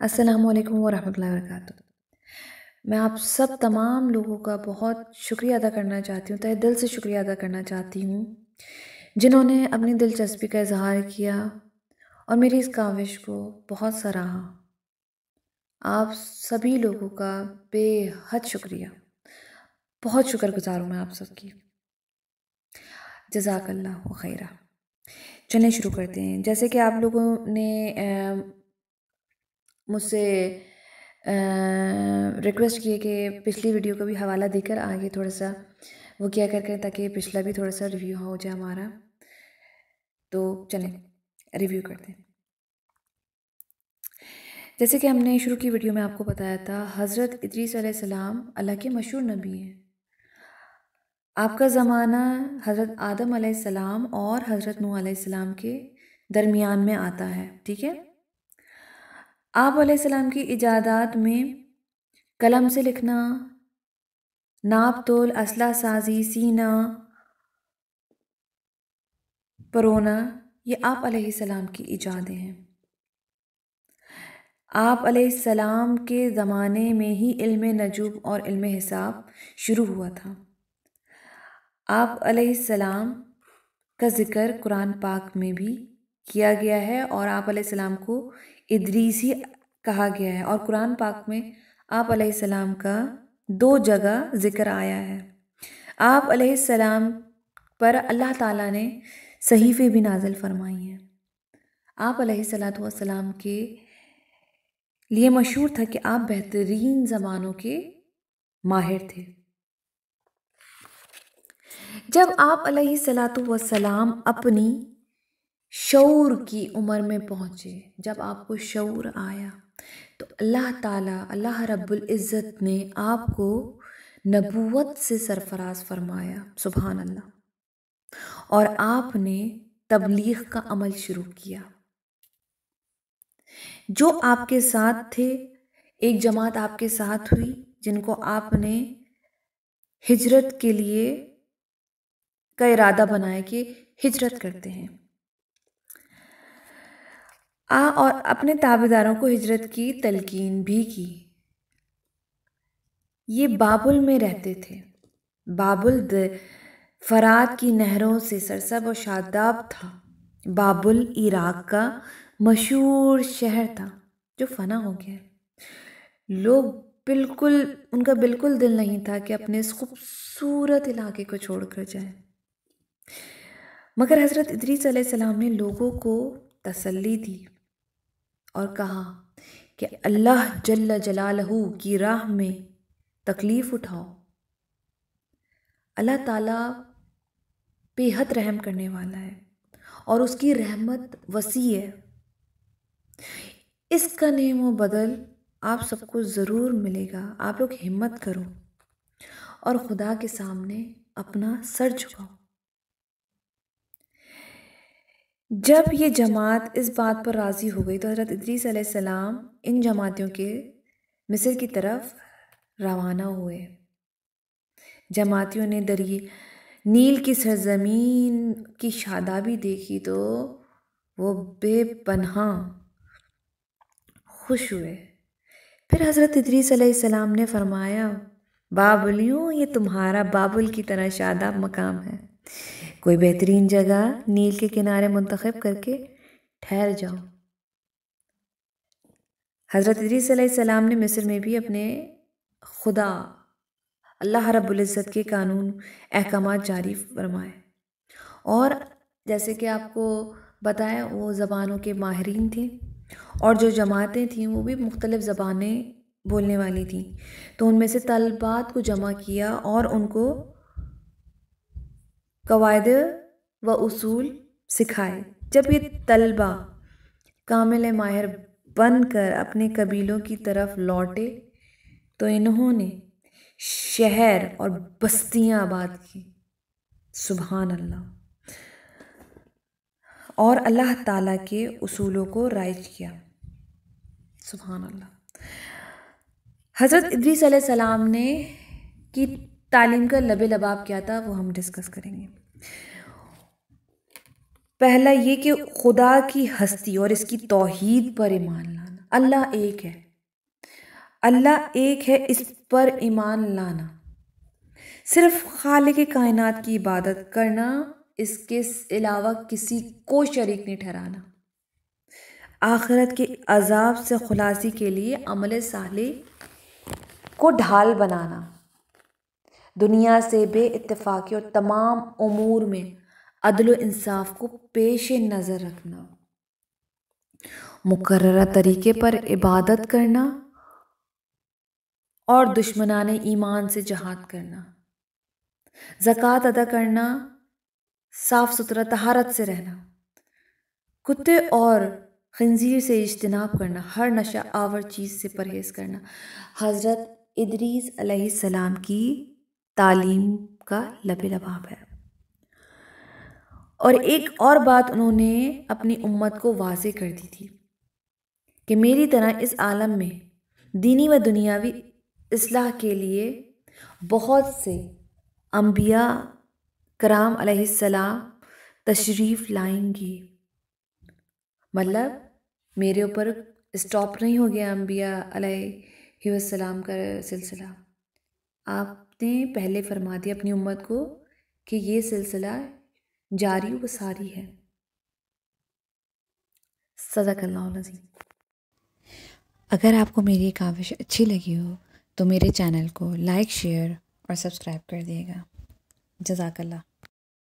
असलकम वरहमल वरक मैं आप सब तमाम लोगों का बहुत शुक्रिया अदा करना चाहती हूँ तय दिल से शुक्रिया अदा करना चाहती हूँ, जिन्होंने अपनी दिलचस्पी का इजहार किया और मेरी इस काविश को बहुत सराहा। आप सभी लोगों का बेहद शुक्रिया। बहुत शुक्रगुजार हूँ मैं आप सबकी। जजाकल्ला खैरा। चलें शुरू करते हैं। जैसे कि आप लोगों ने मुझसे रिक्वेस्ट किए कि पिछली वीडियो का भी हवाला देकर आगे थोड़ा सा वो क्या कर करें ताकि पिछला भी थोड़ा सा रिव्यू हो जाए हमारा। तो चलें रिव्यू करते हैं। जैसे कि हमने शुरू की वीडियो में आपको बताया था, हज़रत इदरीस सलाम अल्लाह के मशहूर नबी हैं। आपका ज़माना हज़रत आदम सलाम और हज़रत नू सलाम के दरमियान में आता है, ठीक है? आप सलाम की इजादात में कलम से लिखना, नाप तोल, असला, साजी, सीना, परोना, ये आप सलाम की इजादें हैं। आप सलाम के ज़माने में ही इल्म नजूब और इल्म हिसाब शुरू हुआ था। आप सलाम का ज़िक्र कुरान पाक में भी किया गया है और आप सलाम को इदरीसी कहा गया है और कुरान पाक में आप सलाम का दो जगह ज़िक्र आया है। आप सलाम पर अल्लाह ताला ने सहीफ़े भी नाजल फरमाई हैं। आप सलाम के लिए मशहूर था कि आप बेहतरीन ज़बानों के माहिर थे। जब आप सलाम अपनी शूर की उम्र में पहुँचे, जब आपको शौर आया। तो अल्लाह ताला, अल्लाह रब्बुल इज़्ज़त ने आपको नबूवत से सरफराज फरमाया सुबहान अल्लाह और आपने तबलीग का अमल शुरू किया। जो आपके साथ थे, एक जमात आपके साथ हुई, जिनको आपने हिजरत के लिए का इरादा बनाया कि हिजरत करते हैं। आ और अपने ताबेदारों को हिजरत की तलकीन भी की। ये बाबुल में रहते थे। बाबुल फरात की नहरों से सरसब और शादाब था। बाबुल इराक का मशहूर शहर था, जो फना हो गया। लोग बिल्कुल, उनका बिल्कुल दिल नहीं था कि अपने इस खूबसूरत इलाके को छोड़कर जाए। मगर हज़रत इदरीस सलाम ने लोगों को तसल्ली दी। और कहा कि अल्लाह जल्ल जलालहू की राह में तकलीफ़ उठाओ। अल्लाह ताला बेहद रहम करने वाला है और उसकी रहमत वसी है। इसका नेम व बदल आप सबको ज़रूर मिलेगा। आप लोग हिम्मत करो और खुदा के सामने अपना सर झुकाओ। जब ये जमात इस बात पर राज़ी हो गई तो हज़रत इदरीस सलाम इन जमातियों के मिस्र की तरफ़ रवाना हुए। जमातियों ने दरी नील की सरजमीन की शादाबी देखी तो वो बेपनहा खुश हुए। फिर हज़रत इदरीस सलाम ने फरमाया, बाबुलियों, ये तुम्हारा बाबुल की तरह शादाब मकाम है। कोई बेहतरीन जगह नील के किनारे मुंतखब करके ठहर जाओ। हज़रत सलाम ने मिस्र में भी अपने खुदा, अल्लाह रब्ज़त के कानून अहकाम जारी फरमाए। और जैसे कि आपको बताया, वो ज़बानों के माहरीन थे और जो जमातें थीं, वो भी मुख्तलिफ़ ज़बानें बोलने वाली थीं। तो उनमें से तलबात को जमा किया और उनको कवायद व उसूल सिखाए। जब ये तलबा कामिल माहिर बनकर अपने कबीलों की तरफ़ लौटे तो इन्होंने शहर और बस्तियाँ आबाद की। सुबहान अल्लाह और अल्लाह ताला के उसूलों को राइज किया। सुबहान अल्लाह हज़रत इद्रीस सलाम ने की तालीम का लबे लबाब क्या था, वो हम डिस्कस करेंगे। पहला ये कि खुदा की हस्ती और इसकी तोहीद पर ईमान लाना। अल्लाह एक है। अल्लाह एक है, इस पर ईमान लाना। सिर्फ़ खाल के कायनात की इबादत करना, इसके अलावा किसी को शरीक नहीं ठहराना। आखिरत के अजाब से खुलासी के लिए अमल साले को ढाल बनाना। दुनिया से बेइतफाक़ी और तमाम अमूर में अदल इंसाफ को पेश नज़र रखना। मुकर्रा तरीके पर इबादत करना और दुश्मनान ईमान से जहाद करना। ज़क़़त अदा करना साफ़ सुथरा तहारत से रहना, कुत्ते और खंजीर से इज्तनाब करना, हर नशा आवर चीज़ से परहेज़ करना। हज़रत इदरीस सलाम की तालीम का लब लबाब है। और एक और बात उन्होंने अपनी उम्मत को वाजे कर दी थी कि मेरी तरह इस आलम में दीनी व दुनियावी असलाह के लिए बहुत से अम्बिया कराम अलैहिस्सलाम तशरीफ़ लाएँगे। मतलब मेरे ऊपर स्टॉप नहीं हो गया अम्बिया अलैहिस्सलाम का सिलसिला। आपने पहले फरमा दिया अपनी उम्मत को कि ये सिलसिला जारी व सारी है। सजा कर अगर आपको मेरी काविश अच्छी लगी हो तो मेरे चैनल को लाइक, शेयर और सब्सक्राइब कर दिएगा। जजाकल्ला